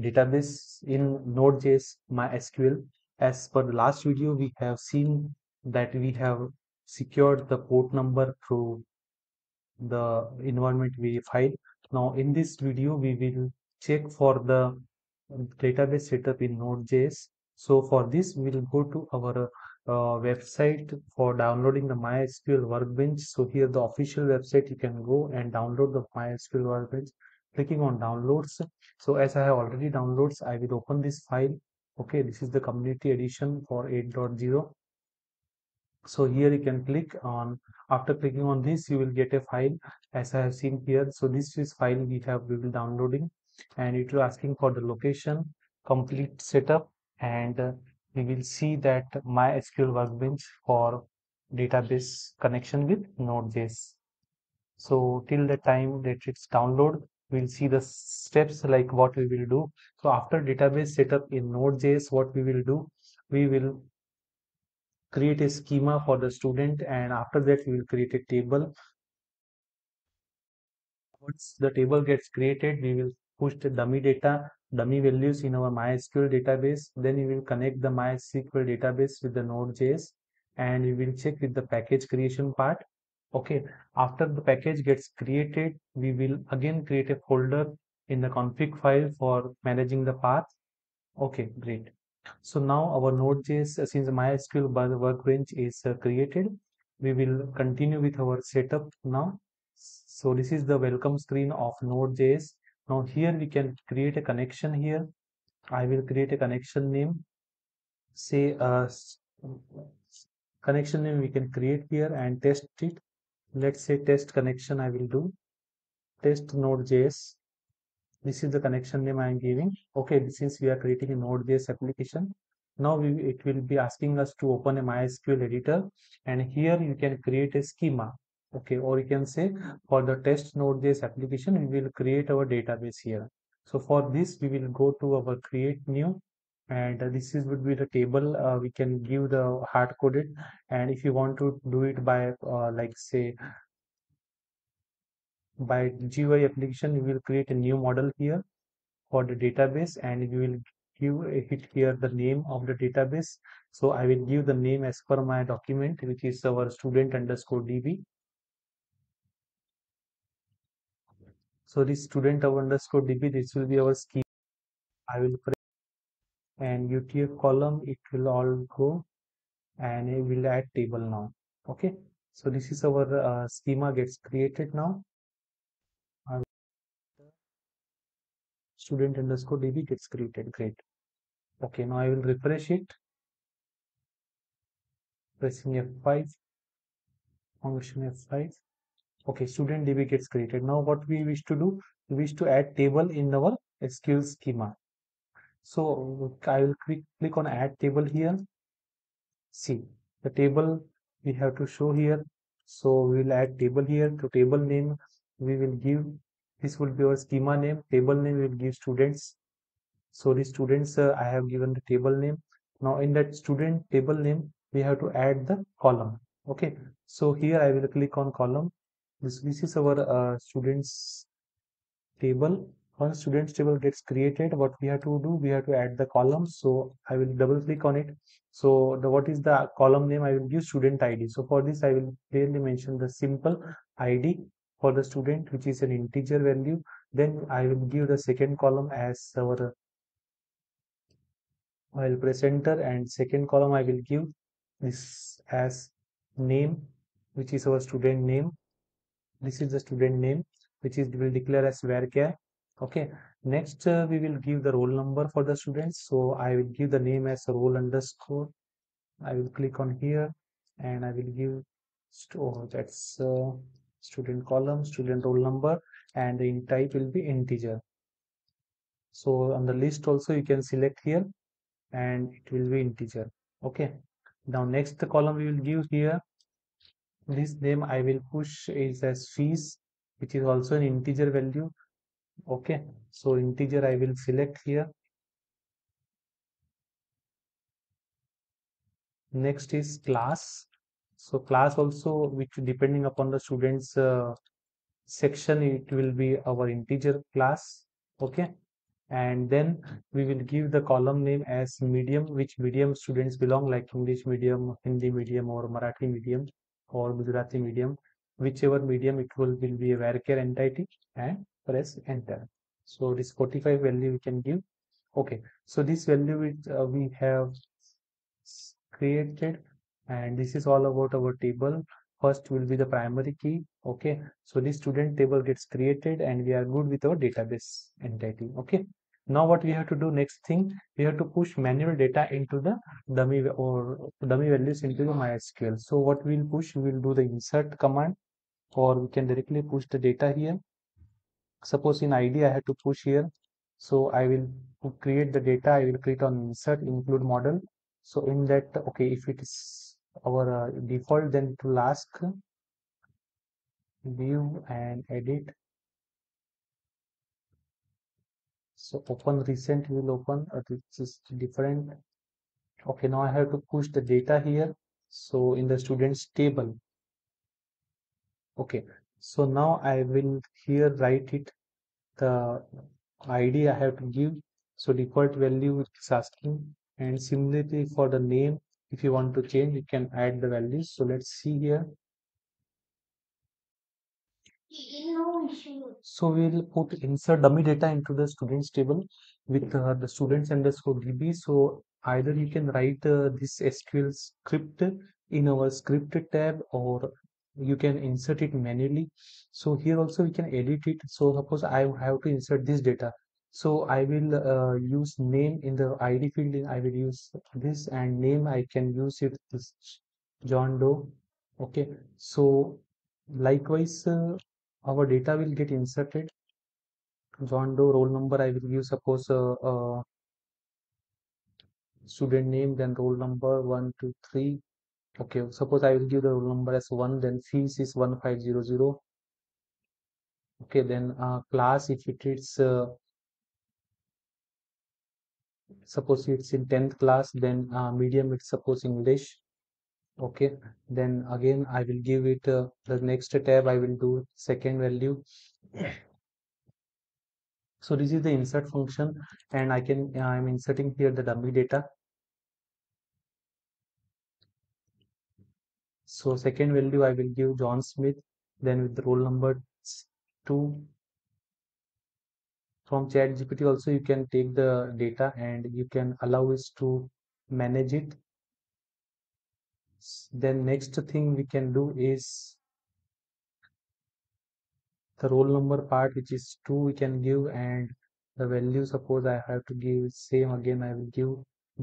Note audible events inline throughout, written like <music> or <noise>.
database in Node.js MySQL. As per the last video, we have seen that we have secured the port number through the environment variable. Now in this video, we will check for the database setup in Node.js. So for this, we will go to our uh, website for downloading the MySQL Workbench. So here the official website, you can go and download the MySQL Workbench clicking on downloads. So as I have already downloads, I will open this file. Okay, this is the community edition for 8.0. So here you can click on, after clicking on this, you will get a file as I have seen here. So this is file we have, we will downloading and it is asking for the location, complete setup and uh, we will see that MySQL workbench for database connection with Node.js. So till the time that it's download, we'll see the steps like what we will do. So after database setup in Node.js, what we will do, we will create a schema for the student and after that we will create a table. Once the table gets created, we will push the dummy data dummy values in our MySQL database. Then we will connect the MySQL database with the Node.js and we will check with the package creation part. Okay, after the package gets created, we will again create a folder in the config file for managing the path. Okay, great. So now our Node.js, uh, since the MySQL workbench is uh, created, we will continue with our setup now. So this is the welcome screen of Node.js now here we can create a connection here I will create a connection name say uh, connection name we can create here and test it let's say test connection I will do. Test node.js this is the connection name I am giving. Okay since we are creating a node.js application. Now we, it will be asking us to open a MySQL editor. And here you can create a schema. Okay or you can say for the test node.js application we will create our database here. So for this we will go to our create new and this is would be the table uh, we can give the hard coded. And if you want to do it by uh, like say by GUI application we will create a new model here for the database. And we will give hit here the name of the database. So I will give the name as per my document which is our student underscore db So this student underscore db, this will be our scheme. I will and UTF column, it will all go and it will add table now. Okay. So this is our uh, schema gets created now. Student underscore db gets created. Great. Okay. Now I will refresh it. Pressing F5. Function F5 okay student db gets created now what we wish to do we wish to add table in our sql schema so i will click click on add table here. See the table we have to show here. So we will add table here to table name. We will give this will be our schema name. Table name will give students. So the students uh, i have given the table name. Now in that student table name we have to add the column. Okay. So here i will click on column. This this is our uh, students table once students table gets created what we have to do we have to add the columns. So i will double click on it. So the what is the column name? I will give student id so for this i will clearly mention the simple id for the student which is an integer value. Then i will give the second column as our i will press enter and second column i will give this as name which is our student name. This is the student name which is will declare as varchar okay. Next uh, we will give the roll number for the students. So i will give the name as roll underscore. I will click on here and i will give oh, that's uh, student column student roll number and the type will be integer. So on the list also you can select here and it will be integer. Okay. Now next column we will give here. This name I will push is as fees which is also an integer value okay. So integer I will select here. Next is class. So class also which depending upon the students uh, section it will be our integer class. Okay. And then we will give the column name as medium which medium students belong like English medium, Hindi medium or Marathi medium or Gujarati medium. Whichever medium it will, will be a varchar entity and press enter. So this 45 value we can give. Okay. So this value which uh, we have created and this is all about our table. First will be the primary key. Okay. So this student table gets created and we are good with our database entity. Okay. Now what we have to do next thing we have to push manual data into the dummy or dummy values into the mysql. So what we'll push we'll do the insert command or we can directly push the data here suppose in id i have to push here so i will create the data i will click on insert include model. So in that okay if it is our uh, default then to ask view and edit. So open recent will open uh, this is different. Okay now i have to push the data here. So in the students table. Okay so now i will here write it the id i have to give. So default value is asking and similarly for the name if you want to change you can add the values so let's see here. So we'll put insert dummy data into the students table with uh, the students underscore db. So either you can write uh, this sql script in our script tab or you can insert it manually. So here also we can edit it. So suppose i have to insert this data. So i will uh, use name in the id field. I will use this and name i can use it this john doe. Okay. So likewise uh, our data will get inserted. John doe roll number i will use. Suppose uh, uh, student name then roll number one two three okay suppose i will give the roll number as one then fees is 1500 okay then uh, class if it is uh, suppose it's in 10th class then uh, medium it's suppose english. Okay then again i will give it uh, the next tab i will do second value. So this is the insert function and i can i'm inserting here the dummy data so second value i will give john smith then with the roll number 2 from chat gpt also you can take the data and you can allow us to manage it. Then next thing we can do is the roll number part which is 2 we can give and the value suppose i have to give same again i will give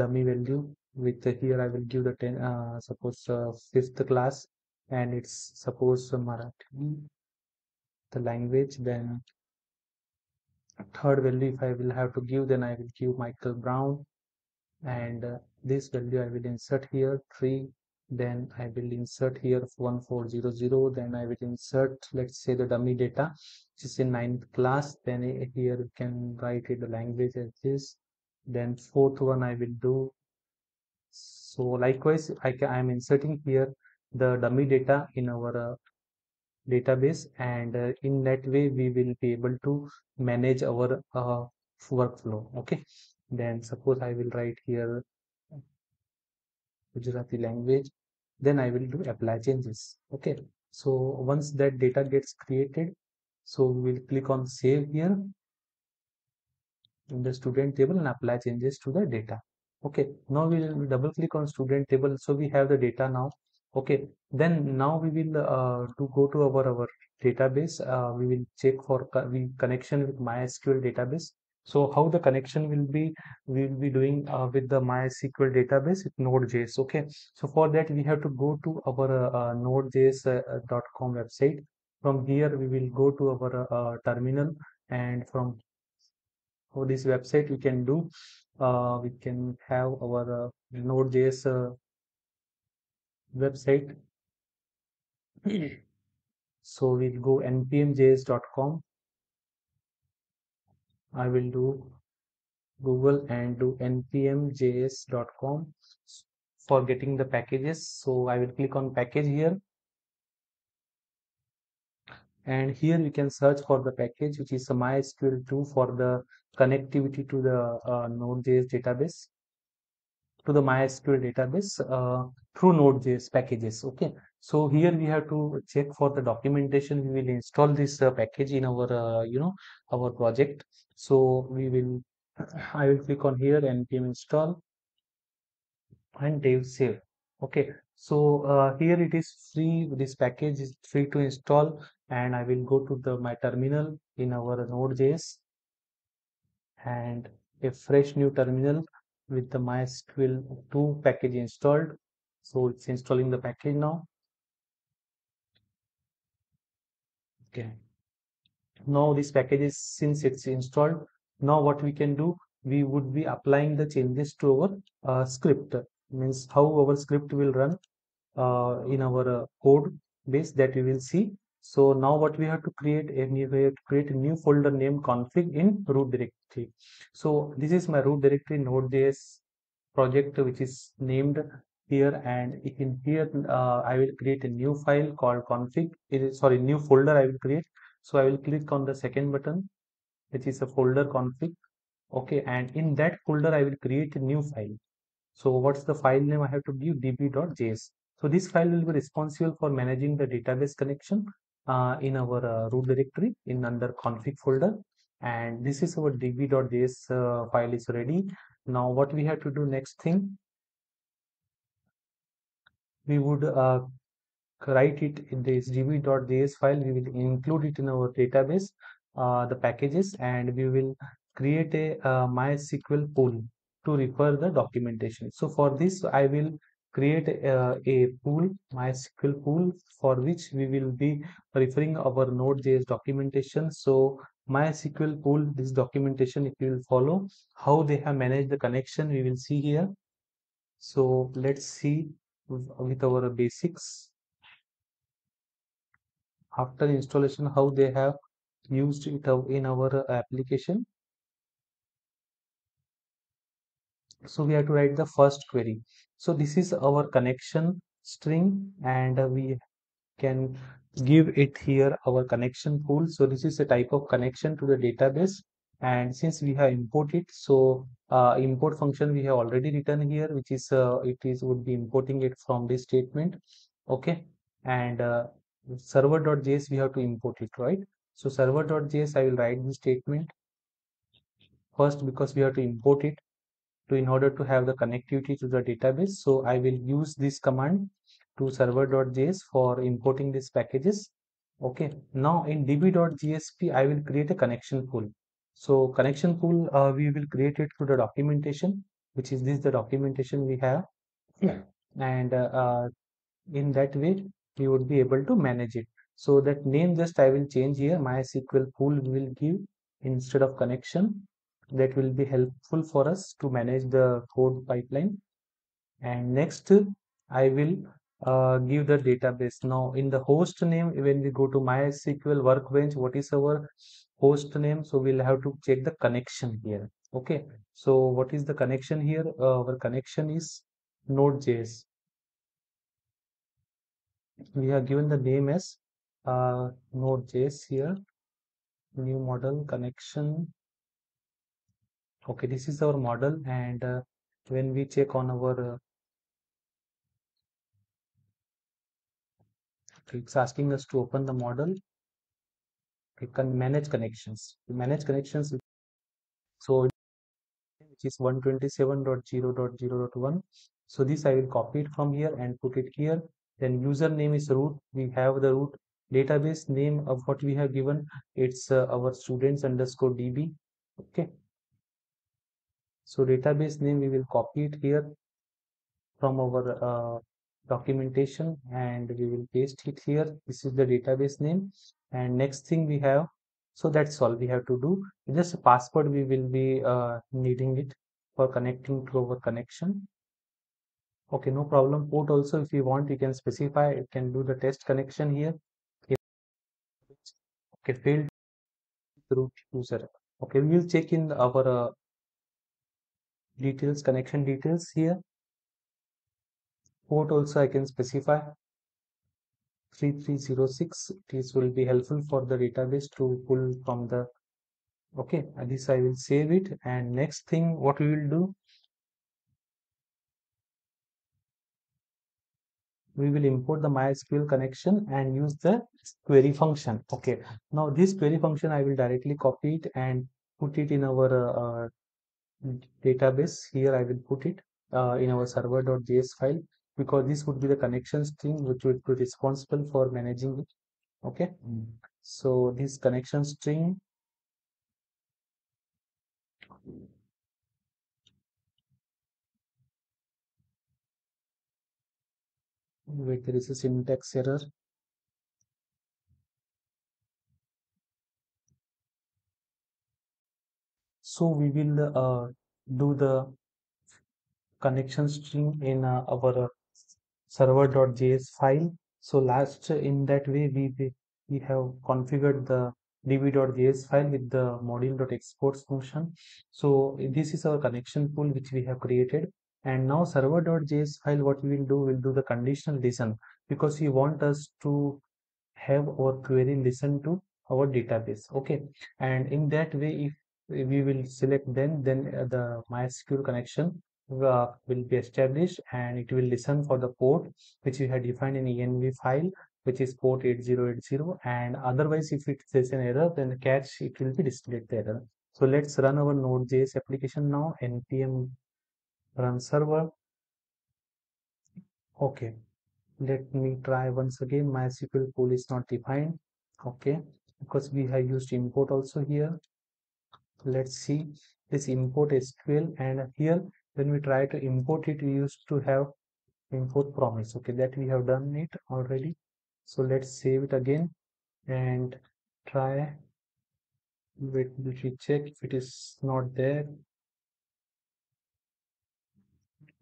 dummy value with here i will give the 10 uh, suppose uh, fifth class and it's suppose marathi the language then third value if i will have to give then i will give michael brown. And uh, this value i will insert here 3 then I will insert here 1400 then I will insert let's say the dummy data which is in ninth class then here you can write it the language as this. Then fourth one I will do so likewise I can I'm inserting here the dummy data in our uh, database and uh, in that way we will be able to manage our uh, workflow. Okay? Then suppose I will write here Gujarati language then I will do apply changes. Okay? So once that data gets created so we will click on save here in the student table and apply changes to the data okay now we will double click on student table so we have the data now okay then now we will uh, to go to our our database uh, we will check for co connection with mysql database so how the connection will be, we will be doing uh, with the MySQL database with Node.js. Okay. So for that, we have to go to our uh, Node.js.com uh, website. From here, we will go to our uh, terminal and from for this website, we can do, uh, we can have our uh, Node.js website. <clears throat> so we'll go npmjs.com I will do Google and do npmjs.com for getting the packages. So I will click on package here. And here we can search for the package which is MySQL2 for the connectivity to the uh, Node.js database to the MySQL database uh, through Node.js packages. Okay, so here we have to check for the documentation. We will install this uh, package in our uh, you know our project. So we will <clears throat> I will click on here npm install and they save. Okay, so uh, here it is free. This package is free to install, and I will go to the my terminal in our Node.js and a fresh new terminal with the MySQL 2 package installed. So it's installing the package now. Okay. Now this package is since it's installed. Now what we can do, we would be applying the changes to our uh, script. Means how our script will run in our uh, code base that we will see. So now what we have to create a new we have to create a new folder named config in root directory. So this is my root directory node.js project which is named here and in here uh, I will create a new file called config. Sorry new folder I will create. So I will click on the second button which is a folder config. Okay, and in that folder I will create a new file. So what's the file name I have to give db.js. So this file will be responsible for managing the database connection uh, in our uh, root directory in under config folder. And this is our db.js uh, file is ready. Now what we have to do next thing, we would uh, write it in this db.js file. We will include it in our database, uh, the packages, and we will create a uh, MySQL pool to refer the documentation. So for this, I will create uh, a pool, MySQL pool, for which we will be referring our Node.js documentation. So MySQL pool, this documentation, if you will follow how they have managed the connection, we will see here. So let's see with our basics after installation how they have used it in our application so we have to write the first query so this is our connection string and we can give it here our connection pool. So this is a type of connection to the database. And since we have imported so uh, import function we have already written here which is uh, it is would be importing it from this statement. Okay? And uh, server.js we have to import it right? So server.js i will write this statement first because we have to import it to in order to have the connectivity to the database so i will use this command to server.js for importing these packages. Okay now in db.jsp i will create a connection pool. So connection pool uh, we will create it through the documentation which is this the documentation we have. Yeah. and uh, uh, in that way we would be able to manage it. So that name just i will change here. Mysql pool will give instead of connection that will be helpful for us to manage the code pipeline. And next i will uh, give the database. Now in the host name when we go to mysql workbench what is our host name? So we'll have to check the connection here. Okay. So what is the connection here? Uh, our connection is node.js we have given the name as uh, node.js here. New model connection okay this is our model and uh, when we check on our uh, it's asking us to open the model. We can manage connections. We manage connections so which is 127.0.0.1 so this i will copy it from here and put it here. Then username is root. We have the root database name of what we have given. It's uh, our students underscore db okay so database name we will copy it here from our uh, documentation and we will paste it here. This is the database name. And next thing we have so that's all we have to do. Just password we will be uh, needing it for connecting to our connection. Okay no problem. Port also if you want you can specify. You can do the test connection here. Okay failed root user. Okay we will check in our uh, details connection details here. Port also I can specify. 3306 this will be helpful for the database to pull from the okay this I will save it. And next thing what we will do? We will import the MySQL connection and use the query function. Okay, now this query function I will directly copy it and put it in our uh, database. Here I will put it uh, in our server.js file because this would be the connection string which would be responsible for managing it. Okay, mm. so this connection string wait there is a syntax error so we will uh, do the connection string in uh, our server.js file. So last in that way we we have configured the db.js file with the module.exports function. So this is our connection pool which we have created. And now server.js file what we will do will do the conditional listen because we want us to have our query listen to our database. Okay. And in that way if we will select then then uh, the mysql connection uh, will be established and it will listen for the port which we have defined in env file which is port 8080 and otherwise if it says an error then the catch it will be displayed the error. So let's run our node.js application now npm run server. Okay let me try once again. Mysql pool is not defined. Okay because we have used import also here let's see this import sql and here when we try to import it we used to have import promise. Okay that we have done it already. So let's save it again and try wait me check if it is not there.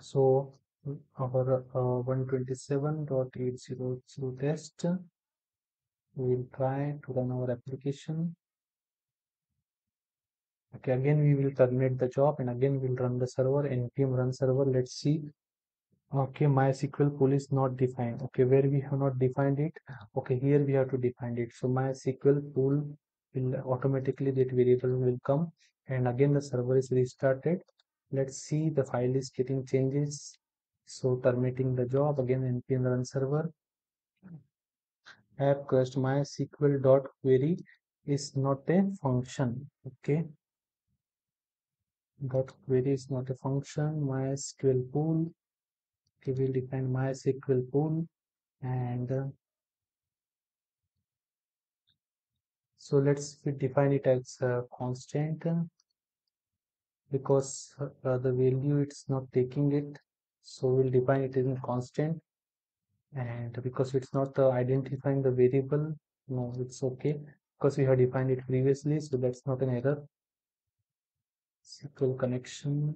So our uh, 127.800 test we will try to run our application okay again we will terminate the job and again we'll run the server npm run server. Let's see. Okay mysql pool is not defined. Okay where we have not defined it? Okay here we have to define it. So mysql pool will automatically that variable will come and again the server is restarted. Let's see the file is getting changes. So terminating the job again npm run server. App quest mysql dot query is not a function. Okay dot query is not a function mysql pool. We will define mysql pool and uh, so let's define it as a constant because uh, the value it's not taking it. So we'll define it in constant and because it's not uh, identifying the variable no it's okay. Because we have defined it previously so that's not an error SQL connection.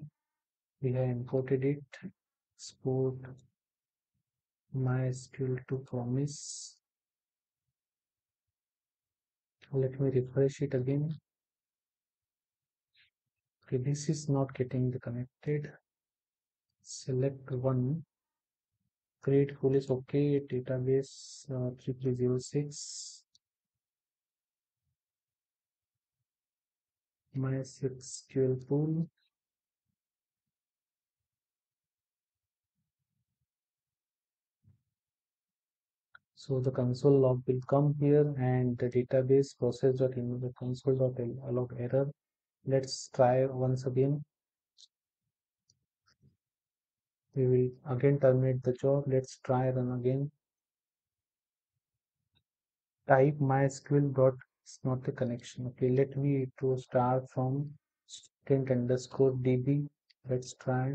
We have imported it. Export mysql to promise. Let me refresh it again. Okay this is not getting the connected. Select one. Create pool is okay database uh, 3306 MySQL pool. So the console log will come here and the database process dot in the console dot log error. Let's try once again. We will again terminate the job. Let's try run again. Type mysql dot it's not the connection. Okay let me to start from student underscore db. Let's try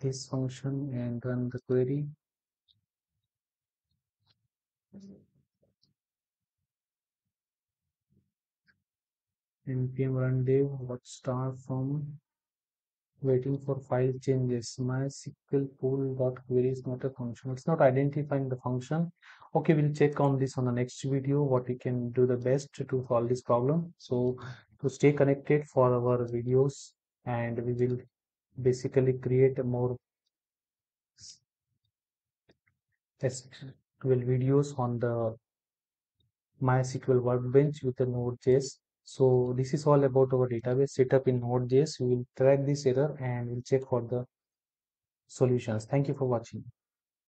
this function and run the query. Npm run dev what start from waiting for file changes. MySQL pool dot query is not a function. It's not identifying the function. Okay, we'll check on this on the next video, what we can do the best to solve this problem. So to stay connected for our videos and we will basically create more SQL videos on the MySQL Workbench with the Node.js. So this is all about our database setup in Node.js. We will track this error and we'll check for the solutions. Thank you for watching.